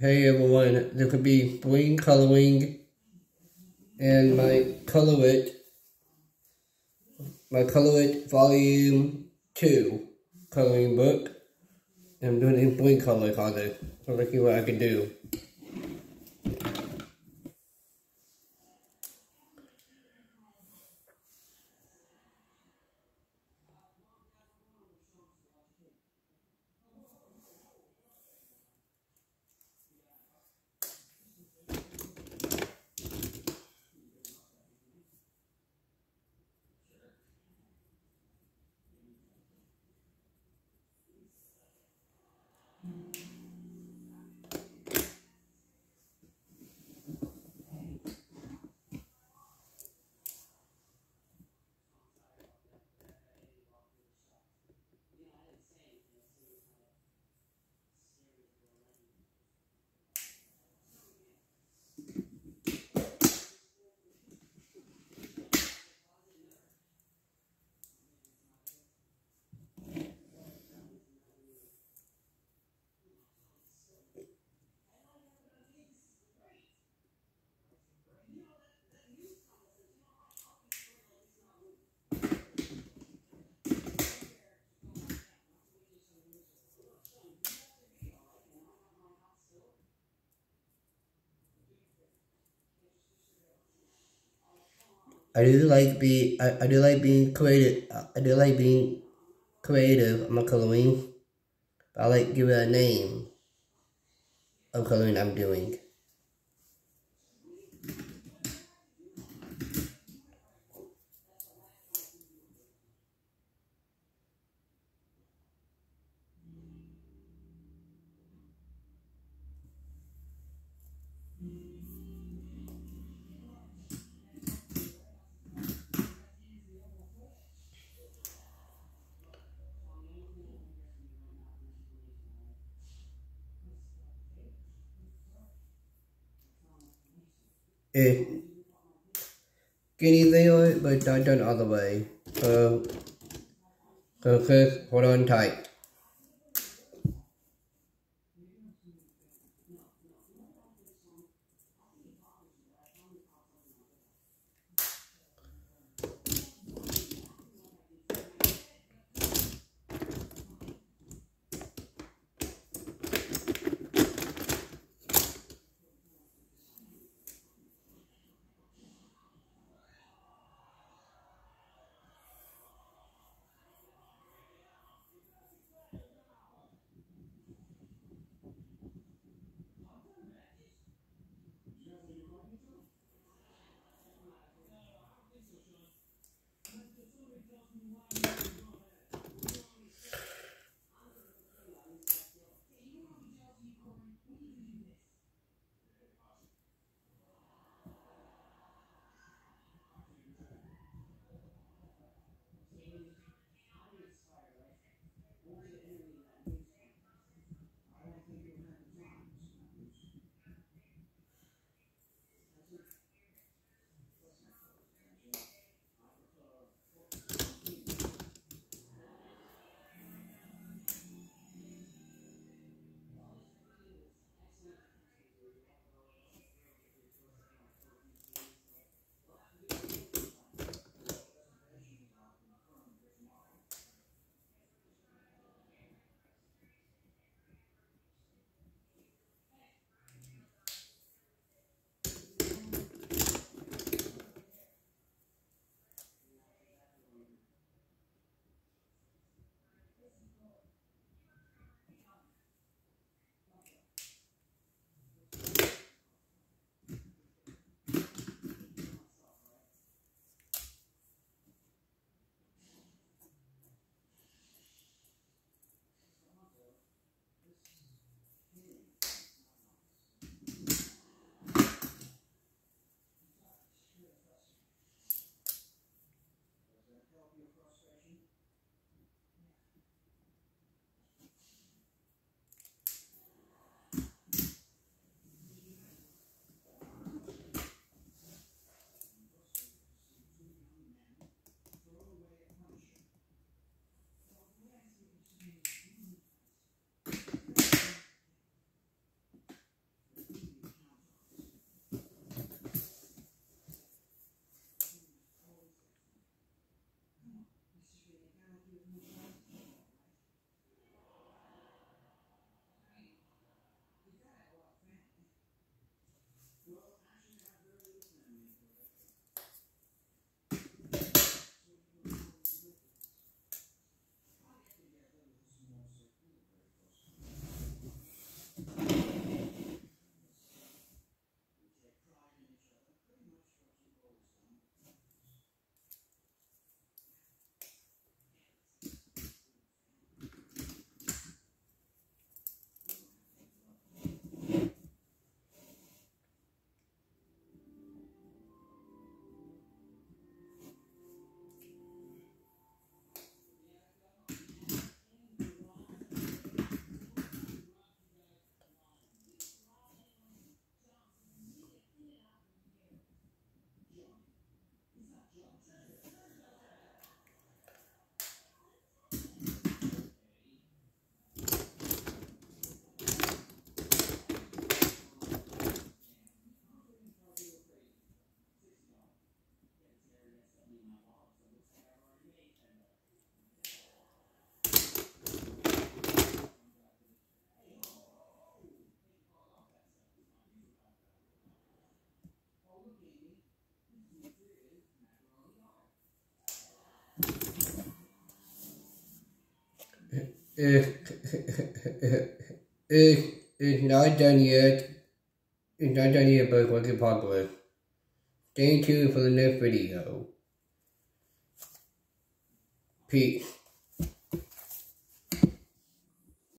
Hey everyone, there could be bling coloring and my color it, my color it volume 2 coloring book. I'm doing it in bling color color, so let's see what I can do. I do like be I, I do like being creative. I do like being creative. I'm a coloring. I like giving it a name of coloring I'm doing. It skinny there, but not done the way. So, so hold on tight. Thank you. it, it's not done yet. It's not done yet, but it's looking popular. Stay tuned for the next video. Peace.